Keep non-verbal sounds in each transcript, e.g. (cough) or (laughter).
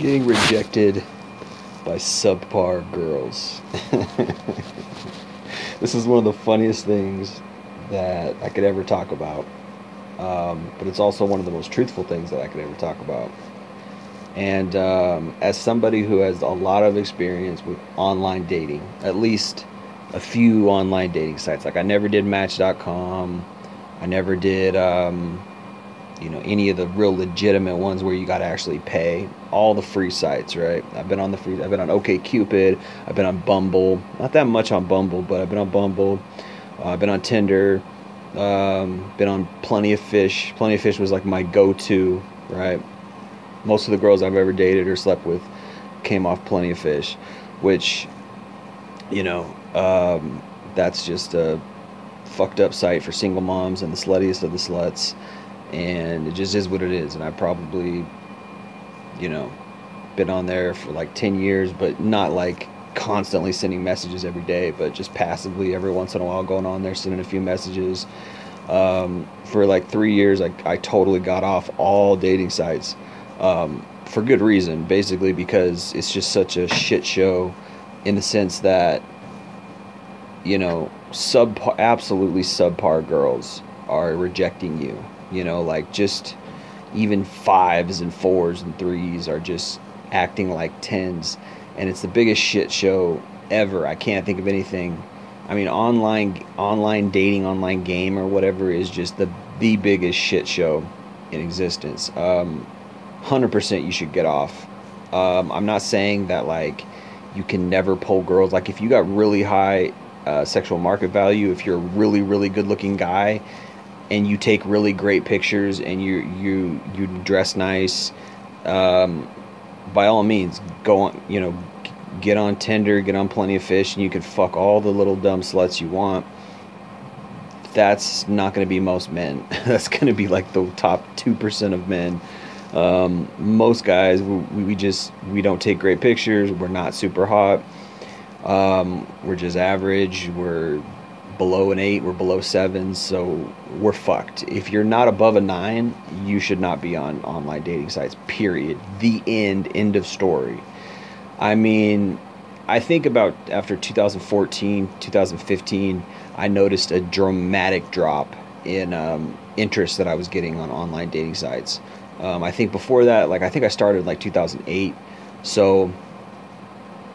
Getting rejected by subpar girls. (laughs) this is one of the funniest things that I could ever talk about. Um, but it's also one of the most truthful things that I could ever talk about. And um, as somebody who has a lot of experience with online dating, at least a few online dating sites, like I never did Match.com, I never did, um, you know, any of the real legitimate ones where you got to actually pay. All the free sites, right? I've been on the free. I've been on OKCupid. I've been on Bumble. Not that much on Bumble, but I've been on Bumble. Uh, I've been on Tinder. Um, been on Plenty of Fish. Plenty of Fish was like my go-to, right? Most of the girls I've ever dated or slept with came off Plenty of Fish, which, you know, um, that's just a fucked up site for single moms and the sluttiest of the sluts, and it just is what it is. And I probably, you know, been on there for like ten years, but not like constantly sending messages every day, but just passively every once in a while going on there, sending a few messages. Um, for like three years, I, I totally got off all dating sites um, for good reason, basically because it's just such a shit show in the sense that, you know, sub absolutely subpar girls are rejecting you. You know, like just even fives and fours and threes are just acting like tens and it's the biggest shit show ever. I can't think of anything. I mean, online online dating, online game or whatever is just the the biggest shit show in existence. Um, 100% you should get off. Um, I'm not saying that like you can never pull girls. Like if you got really high uh, sexual market value, if you're a really really good looking guy and you take really great pictures and you you you dress nice, um, by all means go on. You know, get on Tinder, get on Plenty of Fish, and you can fuck all the little dumb sluts you want. That's not going to be most men. (laughs) That's going to be like the top two percent of men. Um, most guys, we, we just we don't take great pictures. We're not super hot. Um, we're just average. We're below an eight. We're below seven. So we're fucked. If you're not above a nine, you should not be on online dating sites. Period. The end. End of story. I mean, I think about after 2014, 2015, I noticed a dramatic drop in um, interest that I was getting on online dating sites. Um, I think before that, like I think I started like 2008. So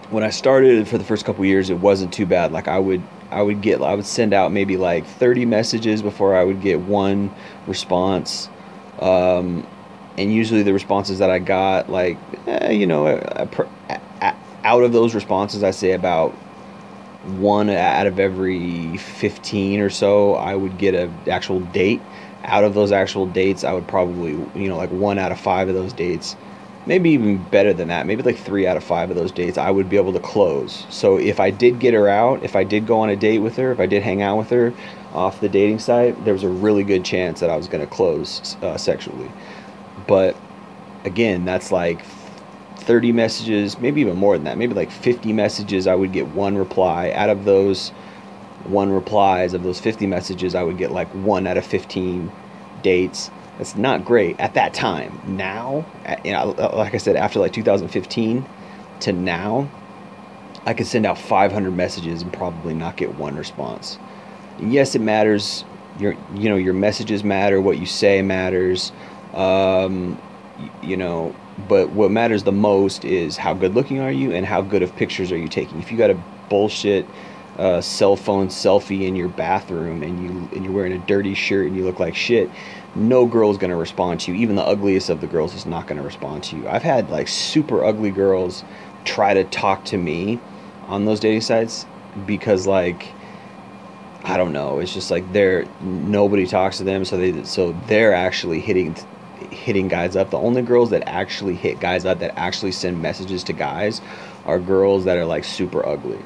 when I started for the first couple years, it wasn't too bad. Like I would I would get I would send out maybe like 30 messages before I would get one response. Um, and usually the responses that I got, like eh, you know, out of those responses, I say about one out of every 15 or so, I would get an actual date. Out of those actual dates, I would probably, you know, like one out of five of those dates, maybe even better than that, maybe like three out of five of those dates, I would be able to close. So if I did get her out, if I did go on a date with her, if I did hang out with her off the dating site, there was a really good chance that I was going to close uh, sexually. But again, that's like 30 messages, maybe even more than that, maybe like 50 messages, I would get one reply. Out of those one replies, of those 50 messages, I would get like one out of 15 dates. That's not great at that time. Now, you know, like I said, after like 2015 to now, I could send out 500 messages and probably not get one response. Yes, it matters. Your, you know, your messages matter. What you say matters. Um, you know, but what matters the most is how good looking are you and how good of pictures are you taking. If you got a bullshit uh, cell phone selfie in your bathroom and you and you're wearing a dirty shirt and you look like shit, no girl's gonna respond to you. Even the ugliest of the girls is not gonna respond to you. I've had like super ugly girls try to talk to me on those dating sites because like I don't know. It's just like they're nobody talks to them, so they so they're actually hitting hitting guys up. The only girls that actually hit guys up that actually send messages to guys are girls that are like super ugly.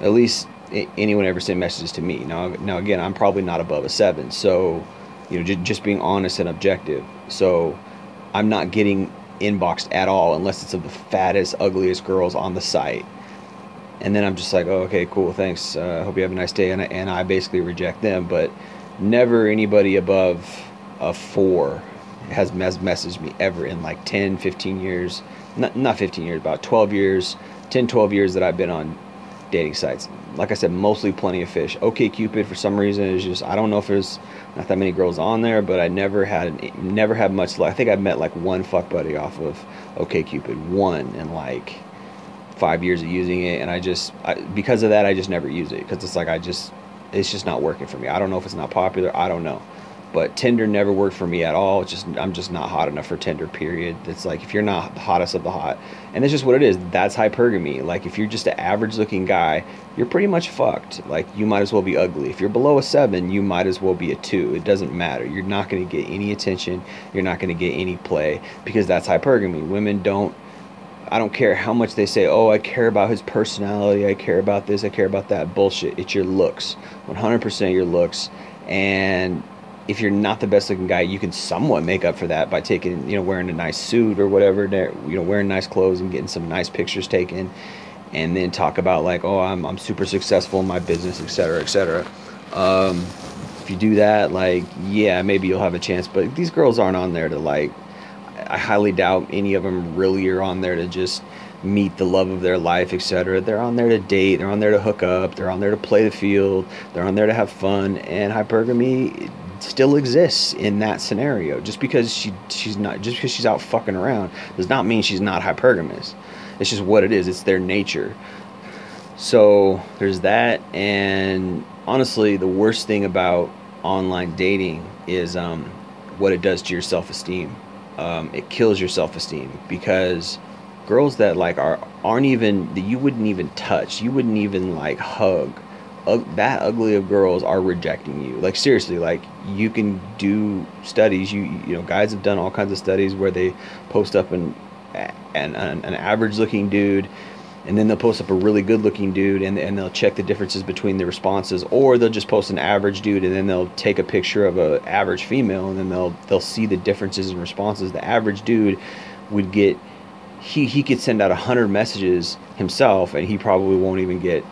At least anyone ever send messages to me. Now, now again, I'm probably not above a seven, so you know, j- just being honest and objective. So I'm not getting inboxed at all unless it's of the fattest, ugliest girls on the site. And then I'm just like, oh, okay, cool, thanks. I uh, hope you have a nice day. And I, and I basically reject them, but never anybody above a four has mes- messaged me ever in like 10, 15 years. Not, not 15 years, about 12 years, 10, 12 years that I've been on dating sites. Like I said, mostly plenty of fish. OK Cupid for some reason is just I don't know if there's not that many girls on there, but I never had never had much luck. I think I met like one fuck buddy off of OK Cupid, one in like five years of using it, and I just I, because of that I just never use it because it's like I just it's just not working for me. I don't know if it's not popular. I don't know. But Tinder never worked for me at all. It's just I'm just not hot enough for Tinder. Period. It's like if you're not the hottest of the hot, and it's just what it is. That's hypergamy. Like if you're just an average looking guy, you're pretty much fucked. Like you might as well be ugly. If you're below a seven, you might as well be a two. It doesn't matter. You're not going to get any attention. You're not going to get any play because that's hypergamy. Women don't I don't care how much they say, oh, I care about his personality, I care about this, I care about that. Bullshit. It's your looks. 100% your looks. And if you're not the best looking guy, you can somewhat make up for that by taking, you know, wearing a nice suit or whatever, you know, wearing nice clothes and getting some nice pictures taken. And then talk about, like, oh, I'm, I'm super successful in my business, et cetera, et cetera. Um, if you do that, like, yeah, maybe you'll have a chance. But these girls aren't on there to, like, I highly doubt any of them really are on there to just meet the love of their life, etc. They're on there to date, they're on there to hook up, they're on there to play the field, they're on there to have fun, and hypergamy still exists in that scenario. Just because she she's not just because she's out fucking around does not mean she's not hypergamous. It's just what it is. It's their nature. So there's that, and honestly, the worst thing about online dating is um, what it does to your self-esteem. Um, it kills your self-esteem because girls that like are aren't even that you wouldn't even touch, you wouldn't even like hug. Uh, that ugly of girls are rejecting you. Like seriously, like you can do studies. You you know, guys have done all kinds of studies where they post up an an, an, an average looking dude and then they'll post up a really good looking dude and, and they'll check the differences between the responses or they'll just post an average dude and then they'll take a picture of a average female and then they'll they'll see the differences in responses the average dude would get he he could send out a hundred messages himself and he probably won't even get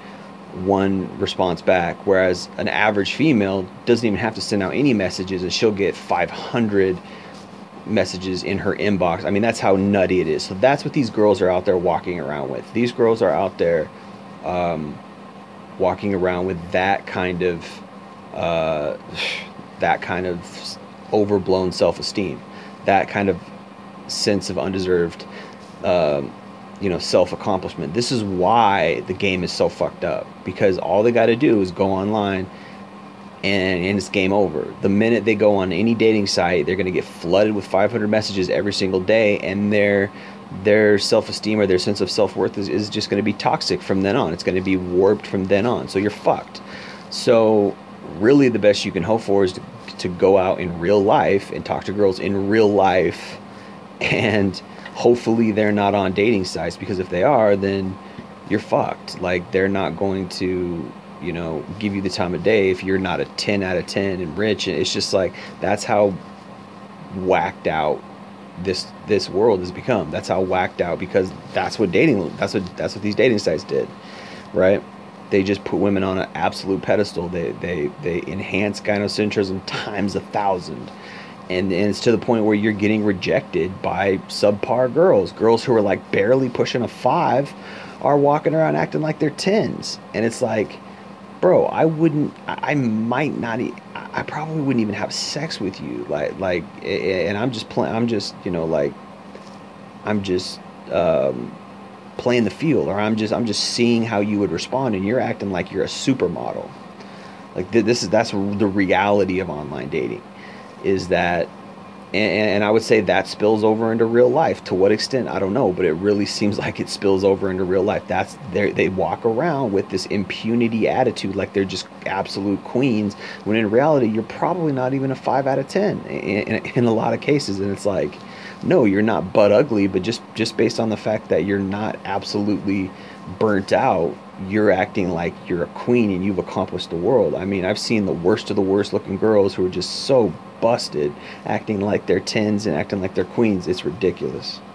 one response back whereas an average female doesn't even have to send out any messages and she'll get 500 messages in her inbox. I mean that's how nutty it is. So that's what these girls are out there walking around with. These girls are out there um, walking around with that kind of uh, (sighs) that kind of overblown self-esteem that kind of sense of undeserved um, you know self accomplishment. This is why the game is so fucked up because all they got to do is go online and, and it's game over. The minute they go on any dating site, they're going to get flooded with 500 messages every single day, and their their self-esteem or their sense of self-worth is, is just going to be toxic from then on. It's going to be warped from then on. So you're fucked. So really, the best you can hope for is to, to go out in real life and talk to girls in real life (laughs) and hopefully they're not on dating sites because if they are, then you're fucked. Like they're not going to, you know, give you the time of day if you're not a 10 out of 10 and rich. And it's just like that's how whacked out this this world has become. That's how whacked out because that's what dating that's what that's what these dating sites did. Right? They just put women on an absolute pedestal. They they they enhance gynocentrism times a thousand and, and it's to the point where you're getting rejected by subpar girls. Girls who are like barely pushing a five are walking around acting like they're tens. And it's like bro i wouldn't i might not i probably wouldn't even have sex with you. Like like and i'm just playing i'm just you know like i'm just um, playing the field or i'm just i'm just seeing how you would respond and you're acting like you're a supermodel. Like this is that's the reality of online dating is that and, and, I would say that spills over into real life. To what extent, I don't know, but it really seems like it spills over into real life. That's they walk around with this impunity attitude, like they're just absolute queens. When in reality, you're probably not even a five out of ten in, in, in a lot of cases. And it's like, no, you're not butt ugly, but just just based on the fact that you're not absolutely burnt out you're acting like you're a queen and you've accomplished the world. I mean, I've seen the worst of the worst looking girls who are just so busted acting like they're tens and acting like they're queens. It's ridiculous.